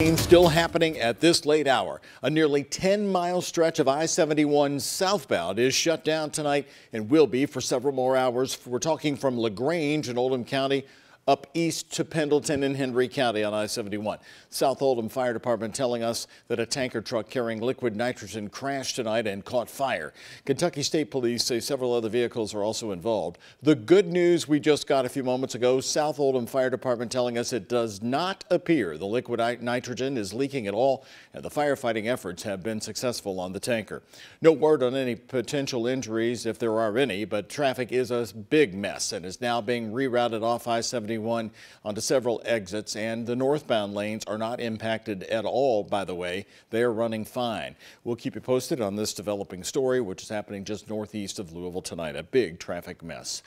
Still happening at this late hour. A nearly 10 mile stretch of I 71 southbound is shut down tonight and will be for several more hours. We're talking from LaGrange in Oldham County up east to Pendleton in Henry County on I-71. South Oldham Fire Department telling us that a tanker truck carrying liquid nitrogen crashed tonight and caught fire. Kentucky State Police say several other vehicles are also involved. The good news we just got a few moments ago, South Oldham Fire Department telling us it does not appear the liquid nitrogen is leaking at all and the firefighting efforts have been successful on the tanker. No word on any potential injuries if there are any, but traffic is a big mess and is now being rerouted off I-71 71 onto several exits, and the northbound lanes are not impacted at all, by the way. They are running fine. We'll keep you posted on this developing story, which is happening just northeast of Louisville tonight. A big traffic mess.